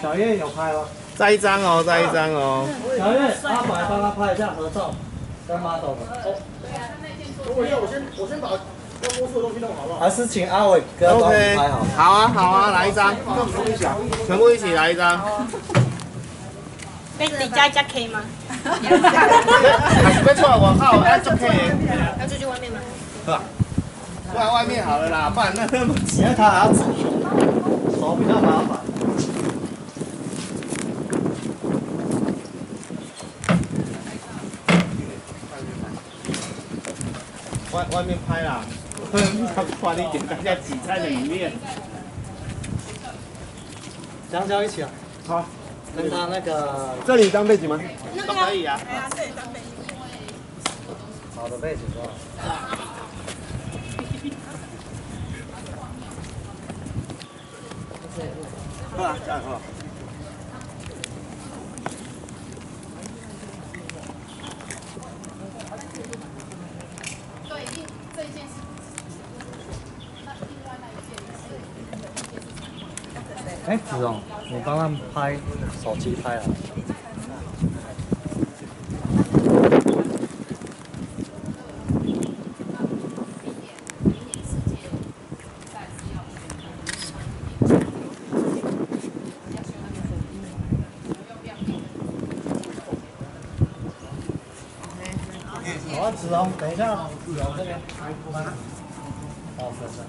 小叶有拍吗？再一张哦，再一张哦。小叶，阿白帮他拍一下合照，跟 model 的。我先我先我先把要播出的东西弄好了。还是请阿伟哥帮你 OK，拍好。好啊好啊，来一张，全部一起来一张。可以自己加一加 K 吗？没错，我靠哎就可以。要出去外面吗？外外面好了啦，不然那那么挤因为他还要指手比较麻烦。外外面拍啦，要快一点，大家挤在里面。香蕉一起啊。好，跟他那个这里当背景吗？都可以啊。好的背景就好。好啦，这样好。哎，子荣，你帮他们拍手机拍了。好啊，子荣，等一下，子荣这边拍拍。好，是是。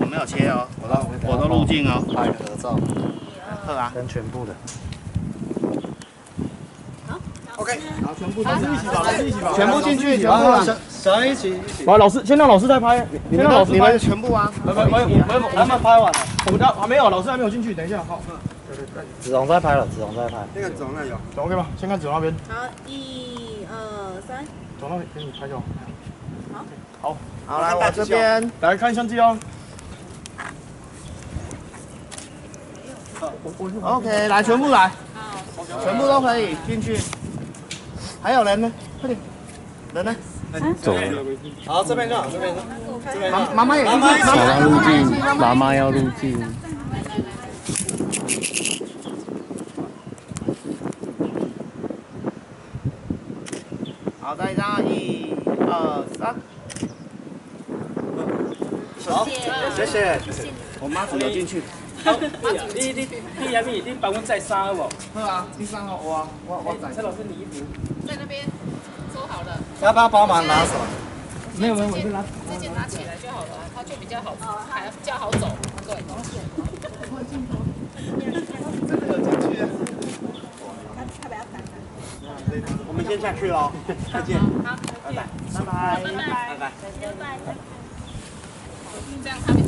我没有切哦，我都我都入镜哦。拍合照，好啊。跟全部的。OK，好，全部都是一起吧，一起吧。全部进去，全部然后啊。小小一起一起。好，老师先让老师再拍，先让老师你们。全部啊。没没没没没，他们拍完了，我们家还没有，老师还没有进去，等一下，好，子龙在拍了，子龙在拍。那个子龙那有。走 OK 吧？先看子龙那边，好，一二三。走那边给你拍就好。好，来我这边。来看相机哦。OK，来全部来，全部都可以进去。还有人呢？快点，人呢？走了，好，这边就好，这边就好。这边就好。妈妈妈也进去，小要入镜，妈妈要入镜。好，再一张，一、二、三。好，谢谢。我妈怎么进去？你你你下面你帮我载衫无？是啊，第三号我我我在。陈老师，你衣服在那边收好了，要不要帮忙拿手？没有没有，我就拿。直接拿起来就好了，它就比较好，还比较好走。对，我们先下去喽，再见。好，拜拜，拜拜，拜拜。这样它比较好。这个交